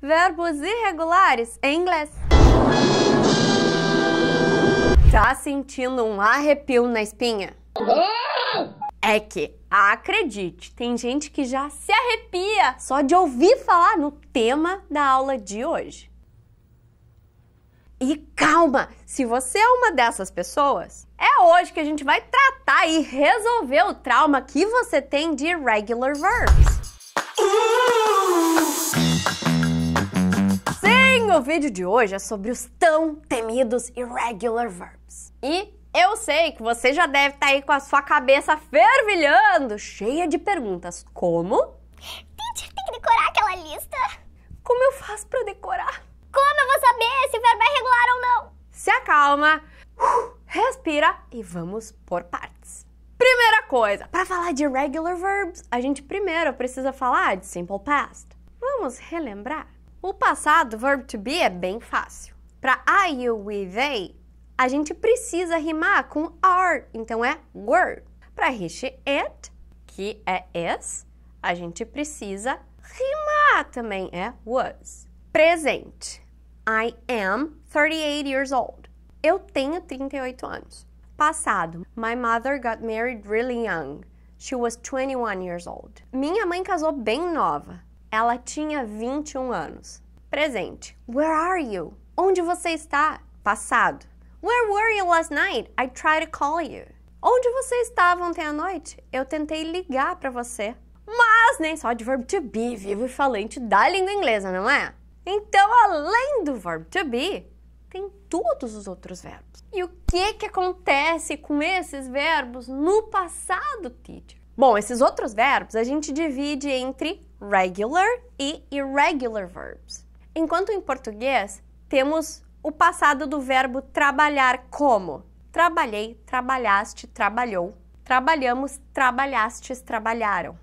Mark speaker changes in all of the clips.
Speaker 1: verbos irregulares em inglês. Tá sentindo um arrepio na espinha? É que, acredite, tem gente que já se arrepia só de ouvir falar no tema da aula de hoje. E calma, se você é uma dessas pessoas, é hoje que a gente vai tratar e resolver o trauma que você tem de irregular verbs. O vídeo de hoje é sobre os tão temidos irregular verbs. E eu sei que você já deve estar tá aí com a sua cabeça fervilhando, cheia de perguntas. Como?
Speaker 2: Teacher, tem que decorar aquela lista.
Speaker 1: Como eu faço para decorar?
Speaker 2: Como eu vou saber se o verbo é regular ou não?
Speaker 1: Se acalma, respira e vamos por partes. Primeira coisa, para falar de regular verbs, a gente primeiro precisa falar de simple past. Vamos relembrar. O passado, verb to be, é bem fácil. Para I, you, we, they, a gente precisa rimar com are, então é were. Para he, it, que é is, a gente precisa rimar também, é was. Presente. I am 38 years old. Eu tenho 38 anos. Passado. My mother got married really young. She was 21 years old. Minha mãe casou bem nova. Ela tinha 21 anos. Presente. Where are you? Onde você está? Passado. Where were you last night? I tried to call you. Onde você estava ontem à noite? Eu tentei ligar para você. Mas nem só de verbo to be vivo e falante da língua inglesa, não é? Então, além do verbo to be, tem todos os outros verbos. E o que que acontece com esses verbos no passado, teacher? Bom, esses outros verbos a gente divide entre regular e irregular verbs. Enquanto em português temos o passado do verbo trabalhar como trabalhei, trabalhaste, trabalhou, trabalhamos, trabalhastes, trabalharam.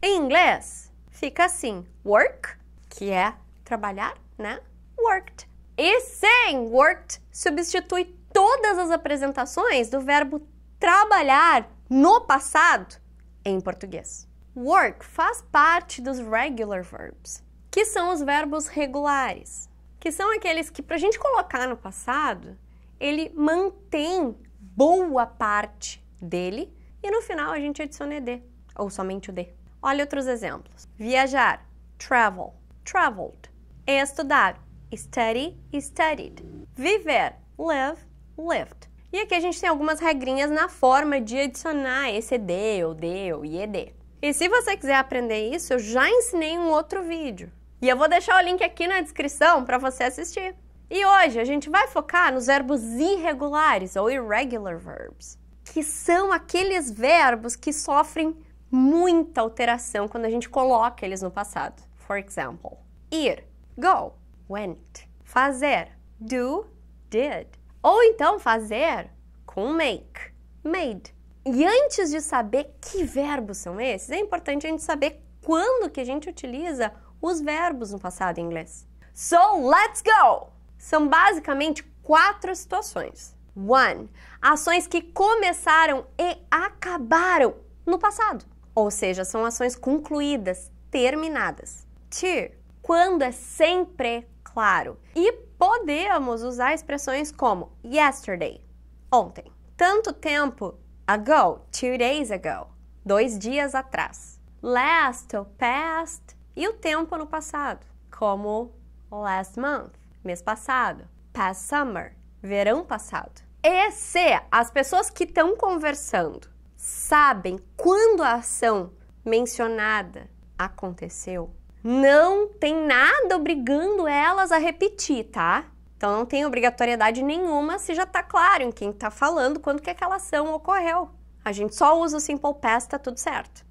Speaker 1: Em inglês fica assim: work, que é trabalhar, né? Worked. E sem worked substitui todas as apresentações do verbo trabalhar no passado em português. Work faz parte dos regular verbs, que são os verbos regulares, que são aqueles que, para a gente colocar no passado, ele mantém boa parte dele e no final a gente adiciona ed, ou somente o d. Olha outros exemplos. Viajar, travel, traveled. Estudar, study, studied. Viver, live, lived. E aqui a gente tem algumas regrinhas na forma de adicionar esse ed, ou d, ou ied. E se você quiser aprender isso, eu já ensinei um outro vídeo. E eu vou deixar o link aqui na descrição para você assistir. E hoje a gente vai focar nos verbos irregulares ou irregular verbs, que são aqueles verbos que sofrem muita alteração quando a gente coloca eles no passado. For example, ir go, went. Fazer, do, did. Ou então fazer com make, made. E antes de saber que verbos são esses, é importante a gente saber quando que a gente utiliza os verbos no passado em inglês. So, let's go! São basicamente quatro situações. One, ações que começaram e acabaram no passado, ou seja, são ações concluídas, terminadas. Two, quando é sempre claro. E podemos usar expressões como yesterday, ontem. Tanto tempo ago, two days ago, dois dias atrás. Last past e o tempo no passado, como last month, mês passado. Past summer, verão passado. E se as pessoas que estão conversando sabem quando a ação mencionada aconteceu, não tem nada obrigando elas a repetir, tá? Então não tem obrigatoriedade nenhuma se já tá claro em quem está falando quando que aquela ação ocorreu. A gente só usa o simple past, tá tudo certo.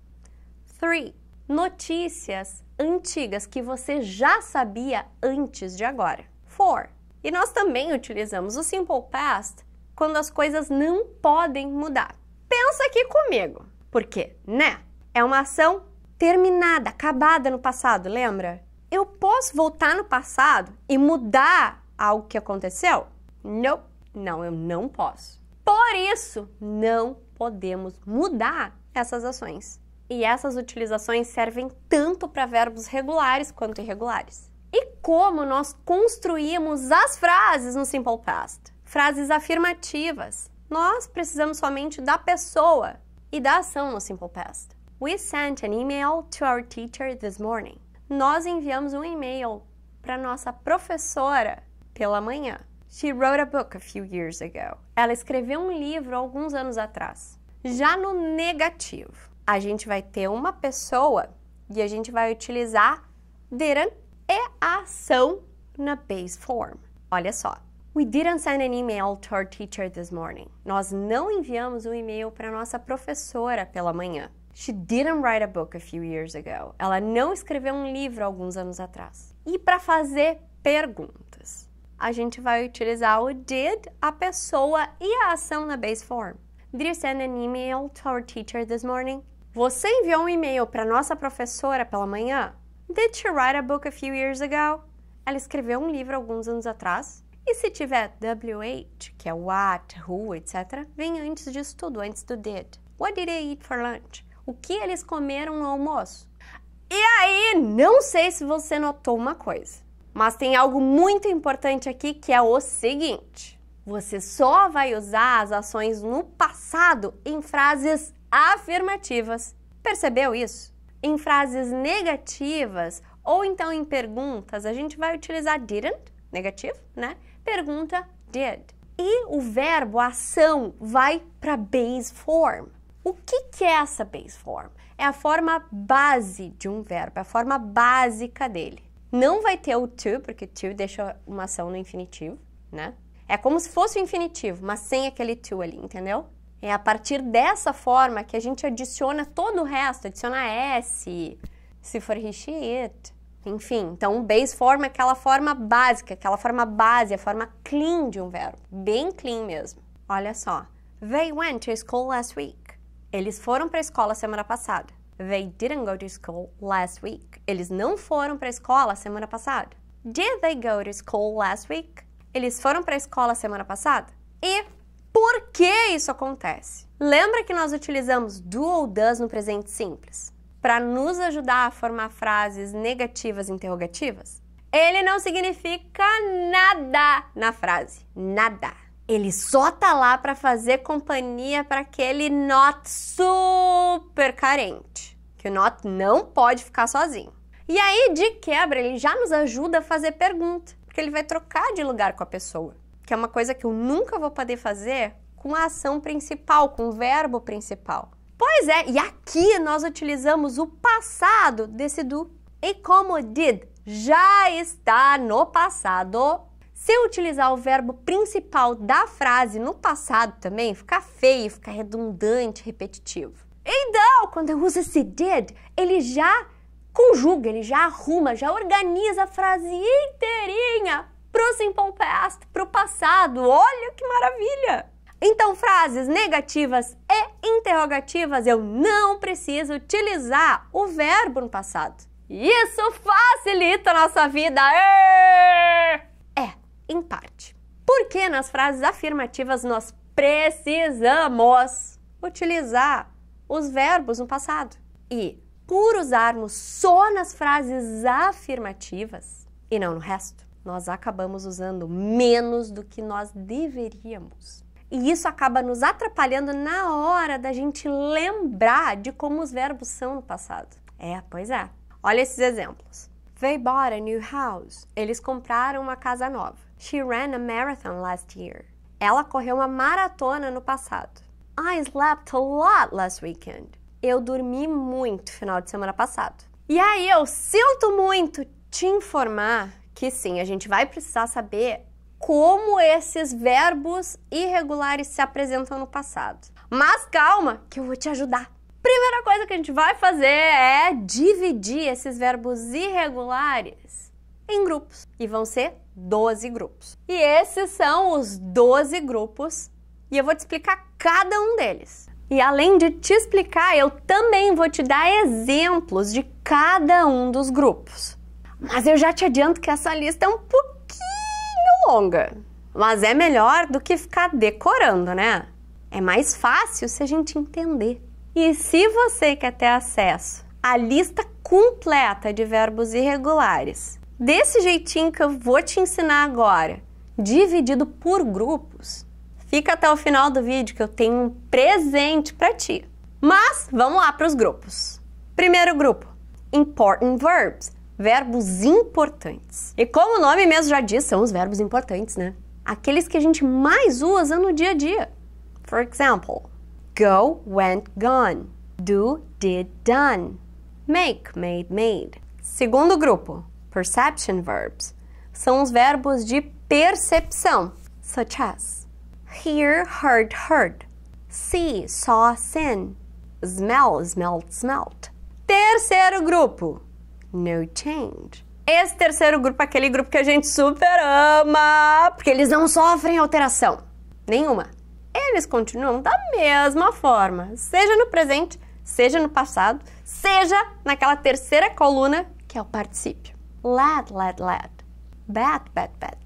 Speaker 1: 3. Notícias antigas que você já sabia antes de agora. 4. E nós também utilizamos o simple past quando as coisas não podem mudar. Pensa aqui comigo, porque, né? É uma ação terminada, acabada no passado, lembra? Eu posso voltar no passado e mudar algo que aconteceu? Não, não, eu não posso. Por isso, não podemos mudar essas ações. E essas utilizações servem tanto para verbos regulares quanto irregulares. E como nós construímos as frases no Simple Past. Frases afirmativas. Nós precisamos somente da pessoa e da ação no Simple Past. We sent an email to our teacher this morning. Nós enviamos um e-mail para nossa professora pela manhã. She wrote a book a few years ago. Ela escreveu um livro alguns anos atrás. Já no negativo, a gente vai ter uma pessoa e a gente vai utilizar didn't e a ação na base form. Olha só. We didn't send an email to our teacher this morning. Nós não enviamos um e-mail para nossa professora pela manhã. She didn't write a book a few years ago. Ela não escreveu um livro alguns anos atrás. E para fazer perguntas, a gente vai utilizar o did, a pessoa e a ação na base form. Did you send an email to our teacher this morning? Você enviou um e-mail para nossa professora pela manhã? Did she write a book a few years ago? Ela escreveu um livro alguns anos atrás? E se tiver WH, que é what, who, etc., vem antes disso tudo, antes do did. What did they eat for lunch? O que eles comeram no almoço? E aí, não sei se você notou uma coisa, mas tem algo muito importante aqui que é o seguinte: você só vai usar as ações no passado em frases afirmativas. Percebeu isso? Em frases negativas ou então em perguntas, a gente vai utilizar didn't, negativo, né? Pergunta did. E o verbo ação vai para base form. O que, que é essa base form? É a forma base de um verbo, é a forma básica dele. Não vai ter o to, porque to deixa uma ação no infinitivo, né? É como se fosse o infinitivo, mas sem aquele to ali, entendeu? É a partir dessa forma que a gente adiciona todo o resto, adiciona S, se for he, it, enfim. Então, base form é aquela forma básica, aquela forma base, a forma clean de um verbo, bem clean mesmo. Olha só. They went to school last week. Eles foram para a escola semana passada. They didn't go to school last week. Eles não foram para a escola semana passada. Did they go to school last week? Eles foram para a escola semana passada? E por que isso acontece? Lembra que nós utilizamos do ou does no presente simples para nos ajudar a formar frases negativas interrogativas? Ele não significa nada na frase. Nada. Ele só tá lá para fazer companhia para aquele not super carente, que o not não pode ficar sozinho. E aí, de quebra, ele já nos ajuda a fazer pergunta, porque ele vai trocar de lugar com a pessoa, que é uma coisa que eu nunca vou poder fazer com a ação principal, com o verbo principal. Pois é, e aqui nós utilizamos o passado desse do. E como did já está no passado, se eu utilizar o verbo principal da frase no passado também, fica feio, fica redundante, repetitivo. Então, quando eu uso esse did, ele já conjuga, ele já arruma, já organiza a frase inteirinha pro simple past, pro passado. Olha que maravilha! Então, frases negativas e interrogativas eu não preciso utilizar o verbo no passado. Isso facilita a nossa vida! Em parte. Porque nas frases afirmativas nós precisamos utilizar os verbos no passado. E por usarmos só nas frases afirmativas e não no resto, nós acabamos usando menos do que nós deveríamos. E isso acaba nos atrapalhando na hora da gente lembrar de como os verbos são no passado. É, pois é. Olha esses exemplos. They bought a new house. Eles compraram uma casa nova. She ran a marathon last year. Ela correu uma maratona no passado. I slept a lot last weekend. Eu dormi muito final de semana passado. E aí eu sinto muito te informar que sim, a gente vai precisar saber como esses verbos irregulares se apresentam no passado. Mas calma, que eu vou te ajudar. Primeira coisa que a gente vai fazer é dividir esses verbos irregulares em grupos. E vão ser 12 grupos. E esses são os 12 grupos e eu vou te explicar cada um deles. E além de te explicar, eu também vou te dar exemplos de cada um dos grupos. Mas eu já te adianto que essa lista é um pouquinho longa. Mas é melhor do que ficar decorando, né? É mais fácil se a gente entender. E se você quer ter acesso à lista completa de verbos irregulares desse jeitinho que eu vou te ensinar agora, dividido por grupos, fica até o final do vídeo que eu tenho um presente para ti. Mas vamos lá para os grupos. Primeiro grupo: important verbs, verbos importantes. E como o nome mesmo já diz, são os verbos importantes, né? Aqueles que a gente mais usa no dia a dia. For example, go, went, gone. Do, did, done. Make, made, made. Segundo grupo, perception verbs, são os verbos de percepção, such as hear, heard, heard, see, saw, seen, smell, smelled, smelt. Terceiro grupo, no change. Esse terceiro grupo é aquele grupo que a gente super ama, porque eles não sofrem alteração nenhuma. Eles continuam da mesma forma, seja no presente, seja no passado, seja naquela terceira coluna que é o particípio. Lad, lad, lad. Bat, bat, bat.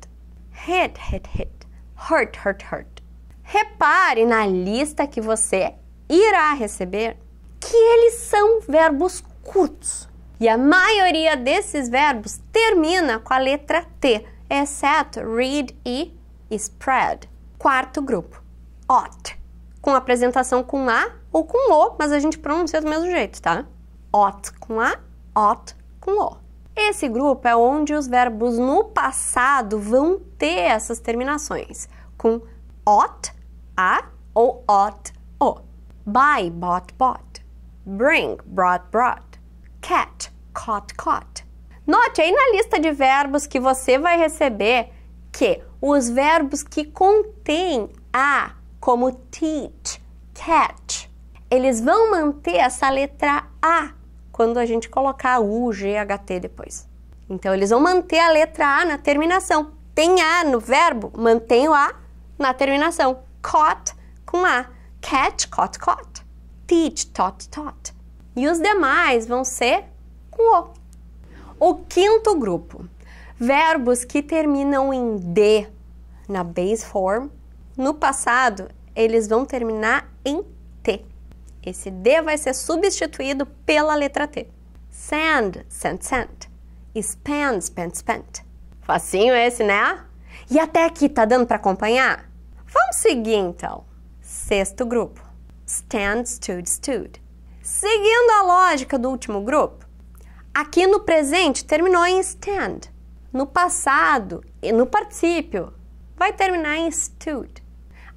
Speaker 1: Hit, hit, hit. Hurt, hurt, hurt. Repare na lista que você irá receber que eles são verbos curtos. E a maioria desses verbos termina com a letra T, exceto read e spread. Quarto grupo, ought, com apresentação com A ou com O, mas a gente pronuncia do mesmo jeito, tá? Ought com A, ought com O. Esse grupo é onde os verbos no passado vão ter essas terminações, com ought, a ou ought, o. Buy, bought, bought. Bring, brought, brought. Cat, caught, caught. Note aí na lista de verbos que você vai receber que os verbos que contêm a, como teach, catch, eles vão manter essa letra A quando a gente colocar U, G, HT depois. Então, eles vão manter a letra A na terminação. Tem A no verbo, mantém o A na terminação. Caught com A. Catch, caught, caught. Teach, taught, taught. E os demais vão ser com O. O quinto grupo. Verbos que terminam em D na base form. No passado, eles vão terminar em T. Esse D vai ser substituído pela letra T. Send, sent, sent. Spend, spent, spent. Facinho esse, né? E até aqui, tá dando para acompanhar? Vamos seguir então. Sexto grupo. Stand, stood, stood. Seguindo a lógica do último grupo, aqui no presente terminou em stand. No passado e no particípio vai terminar em stood.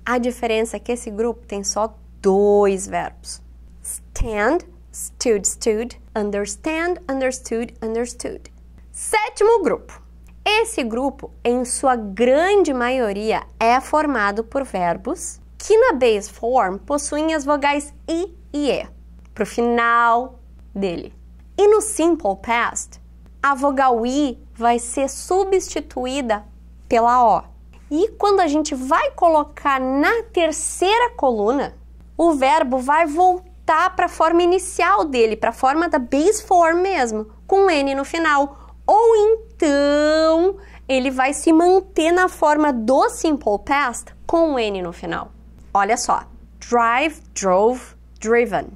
Speaker 1: A diferença é que esse grupo tem só dois verbos. Stand, stood, stood, understand, understood, understood. Sétimo grupo. Esse grupo, em sua grande maioria, é formado por verbos que na base form possuem as vogais i e e para o final dele. E no simple past, a vogal i vai ser substituída pela o. E quando a gente vai colocar na terceira coluna, o verbo vai voltar para a forma inicial dele, para a forma da base form mesmo, com N no final. Ou então ele vai se manter na forma do simple past com N no final. Olha só: drive, drove, driven.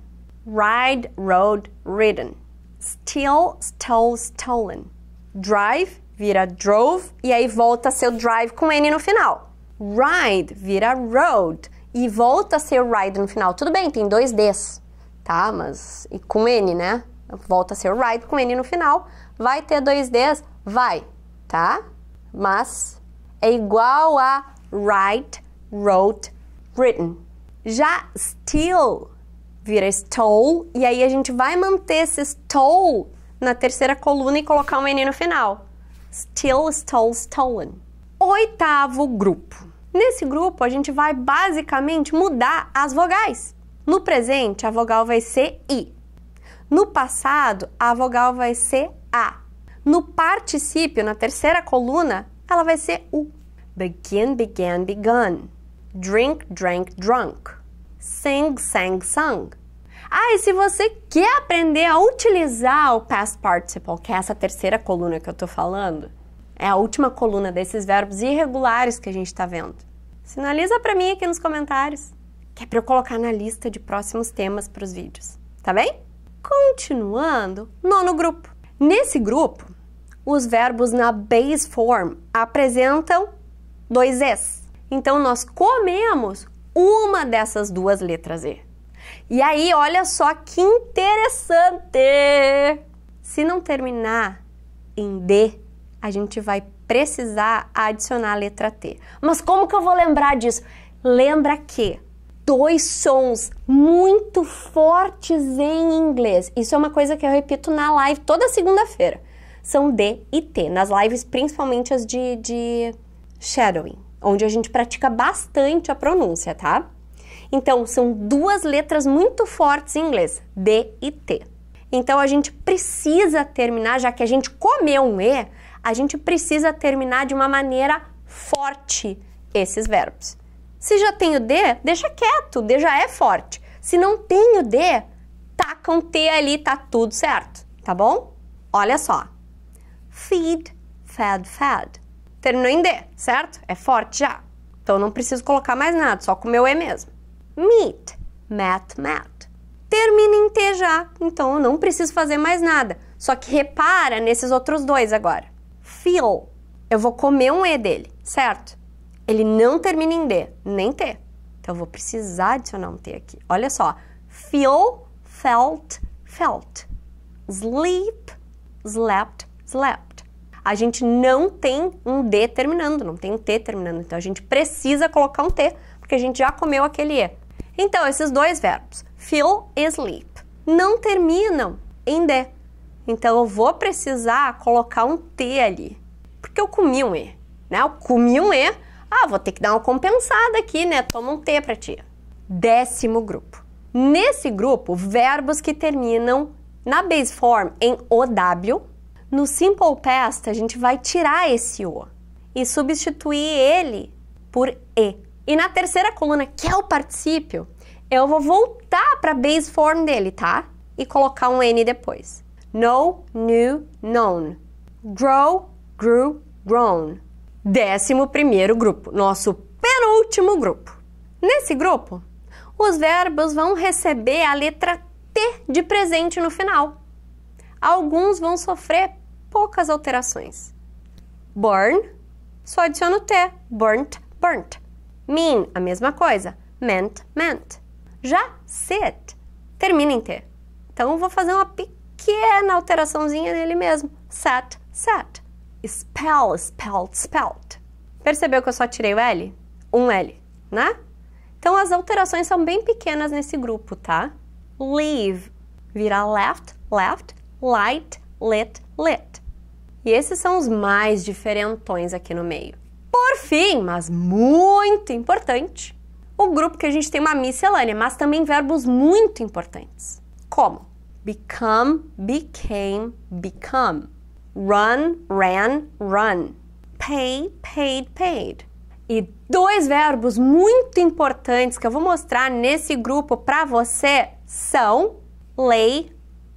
Speaker 1: Ride, rode, ridden. Steal, stole, stolen. Drive vira drove e aí volta o drive com N no final. Ride vira rode e volta a ser ride no final. Tudo bem, tem dois Ds, tá? Mas e com N, né? Volta a ser ride com N no final. Vai ter dois Ds? Vai, tá? Mas é igual a write, wrote, written. Já steal vira stole e aí a gente vai manter esse stole na terceira coluna e colocar um N no final. Still, stole, stolen. Oitavo grupo. Nesse grupo, a gente vai basicamente mudar as vogais. No presente, a vogal vai ser I. No passado, a vogal vai ser A. No particípio, na terceira coluna, ela vai ser U. Begin, began, begun. Drink, drank, drunk. Sing, sang, sung. Ah, e se você quer aprender a utilizar o past participle, que é essa terceira coluna que eu tô falando, é a última coluna desses verbos irregulares que a gente está vendo. Sinaliza para mim aqui nos comentários, que é para eu colocar na lista de próximos temas para os vídeos, tá bem? Continuando, nono grupo. Nesse grupo, os verbos na base form apresentam dois Es. Então, nós comemos uma dessas duas letras E. E aí, olha só que interessante! Se não terminar em D, a gente vai precisar adicionar a letra T. Mas como que eu vou lembrar disso? Lembra que dois sons muito fortes em inglês. Isso é uma coisa que eu repito na live toda segunda-feira. São D e T, nas lives, principalmente as de, de shadowing, onde a gente pratica bastante a pronúncia, tá? Então, são duas letras muito fortes em inglês, D e T. Então, a gente precisa terminar, já que a gente comeu um E, a gente precisa terminar de uma maneira forte esses verbos. Se já tem o D, deixa quieto, D já é forte. Se não tem o D, taca um T ali, tá tudo certo, tá bom? Olha só. Feed, fed, fed. Terminou em D, certo? É forte já. Então não preciso colocar mais nada, só com o meu E mesmo. Meet, met, met. Termina em T já, então eu não preciso fazer mais nada. Só que repara nesses outros dois agora. Feel, eu vou comer um E dele, certo? Ele não termina em D, nem T. Então eu vou precisar adicionar um T aqui. Olha só. Feel, felt, felt. Sleep, slept, slept. A gente não tem um D terminando, não tem um T terminando. Então a gente precisa colocar um T, porque a gente já comeu aquele E. Então, esses dois verbos, feel e sleep, não terminam em D. Então eu vou precisar colocar um T ali, porque eu comi um E, né? Eu comi um E, ah, vou ter que dar uma compensada aqui, né? Toma um T para ti. Décimo grupo. Nesse grupo, verbos que terminam na base form em OW, no simple past a gente vai tirar esse O e substituir ele por E. E na terceira coluna, que é o particípio, eu vou voltar para a base form dele, tá? E colocar um N depois. Know, knew, known. Grow, grew, grown décimo primeiro grupo, nosso penúltimo grupo. Nesse grupo, os verbos vão receber a letra T de presente no final. Alguns vão sofrer poucas alterações. Burn, só adiciono T, burnt, burnt. Mean, a mesma coisa, meant, meant. Já sit, termina em T. Então, vou fazer uma pequena alteraçãozinha nele mesmo. Sat, sat spell, spelt, spelt. Percebeu que eu só tirei o L? Um L, né? Então as alterações são bem pequenas nesse grupo, tá? Leave vira left, left, light, lit, lit. E esses são os mais diferentões aqui no meio. Por fim, mas muito importante, o grupo que a gente tem uma miscelânea, mas também verbos muito importantes. Como become, became, become run, ran, run. Pay, paid, paid. E dois verbos muito importantes que eu vou mostrar nesse grupo para você são lay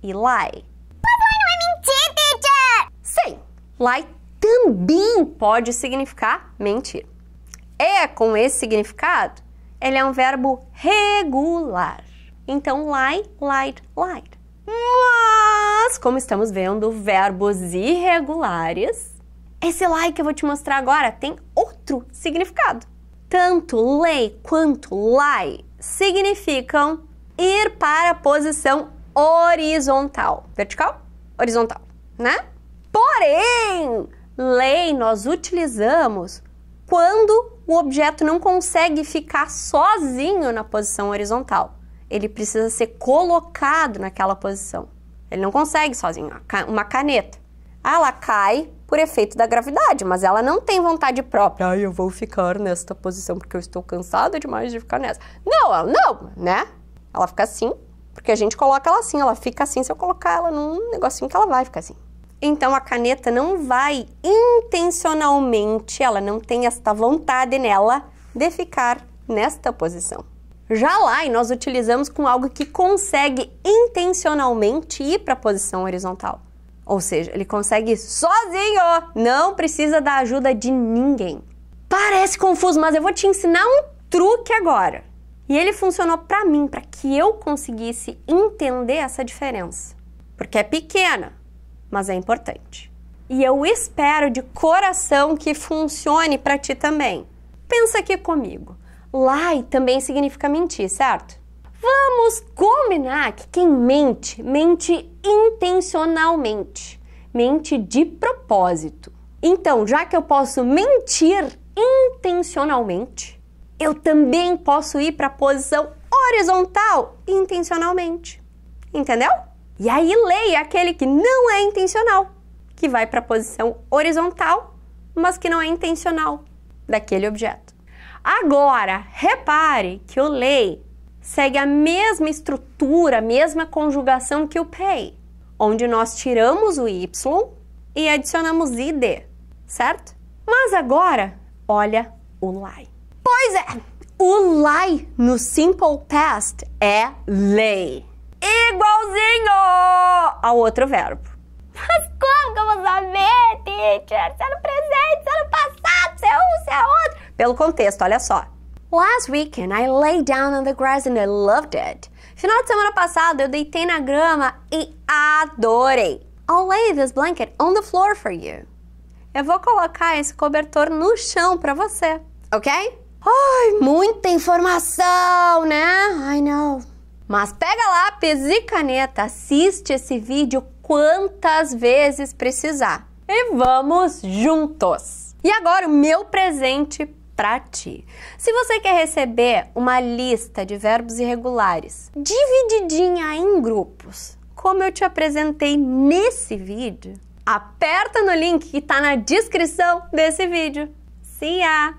Speaker 1: e lie.
Speaker 2: Papai não é mentir, teacher!
Speaker 1: Sim, lie também pode significar mentir. É com esse significado, ele é um verbo regular. Então, lie, lied, lied. Mas, como estamos vendo verbos irregulares, esse like que eu vou te mostrar agora tem outro significado. Tanto lay quanto lie significam ir para a posição horizontal. Vertical? Horizontal, né? Porém, lay nós utilizamos quando o objeto não consegue ficar sozinho na posição horizontal ele precisa ser colocado naquela posição. Ele não consegue sozinho. Uma caneta. Ela cai por efeito da gravidade, mas ela não tem vontade própria. Ai, eu vou ficar nesta posição porque eu estou cansada demais de ficar nessa. Não, não, né? Ela fica assim, porque a gente coloca ela assim, ela fica assim se eu colocar ela num negocinho que ela vai ficar assim. Então a caneta não vai intencionalmente, ela não tem esta vontade nela de ficar nesta posição. Já lá, e nós utilizamos com algo que consegue intencionalmente ir para a posição horizontal. Ou seja, ele consegue sozinho, não precisa da ajuda de ninguém. Parece confuso, mas eu vou te ensinar um truque agora. E ele funcionou para mim, para que eu conseguisse entender essa diferença. Porque é pequena, mas é importante. E eu espero de coração que funcione para ti também. Pensa aqui comigo. Lie também significa mentir, certo? Vamos combinar que quem mente, mente intencionalmente, mente de propósito. Então, já que eu posso mentir intencionalmente, eu também posso ir para a posição horizontal intencionalmente. Entendeu? E aí, lei é aquele que não é intencional, que vai para a posição horizontal, mas que não é intencional daquele objeto. Agora, repare que o lei segue a mesma estrutura, a mesma conjugação que o pay, onde nós tiramos o y e adicionamos id, certo? Mas agora, olha o lie. Pois é, o lie no simple past é lei. Igualzinho ao outro verbo.
Speaker 2: Mas como que eu vou saber, teacher? Se é no presente, se é no passado, se é um, se é outro.
Speaker 1: Pelo contexto, olha só. Last weekend I lay down on the grass and I loved it. Final de semana passado eu deitei na grama e adorei. I'll lay this blanket on the floor for you. Eu vou colocar esse cobertor no chão para você, ok? Ai, muita informação, né? I know. Mas pega lápis e caneta, assiste esse vídeo quantas vezes precisar. E vamos juntos! E agora o meu presente para ti. Se você quer receber uma lista de verbos irregulares divididinha em grupos, como eu te apresentei nesse vídeo, aperta no link que está na descrição desse vídeo. See ya!